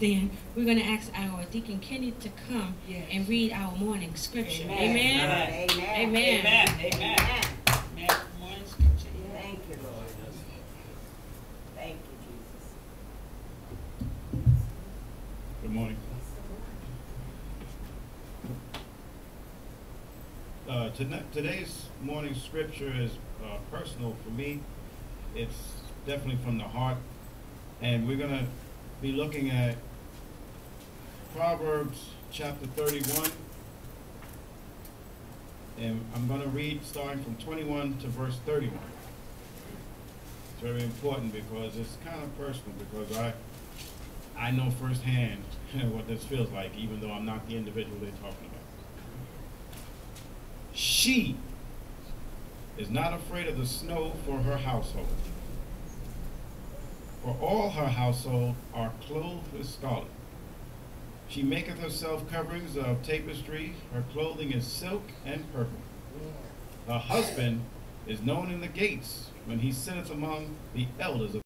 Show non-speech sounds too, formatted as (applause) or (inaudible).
stand, we're going to ask our Deacon Kenny to come Yes. and read our morning scripture. Amen. Amen. Amen. Amen. Amen, amen. Amen. Morning scripture. Thank you, Lord. Thank you, Jesus. Good morning. Uh, tonight, today's morning scripture is uh, personal for me. It's definitely from the heart. And we're going to be looking at Proverbs chapter 31. And I'm going to read starting from 21 to verse 31. It's very important because it's kind of personal because I, I know firsthand (laughs) what this feels like, even though I'm not the individual they're talking about. She is not afraid of the snow for her household, for all her household are clothed with scarlet. She maketh herself coverings of tapestry, her clothing is silk and purple. Her husband is known in the gates when he sitteth among the elders of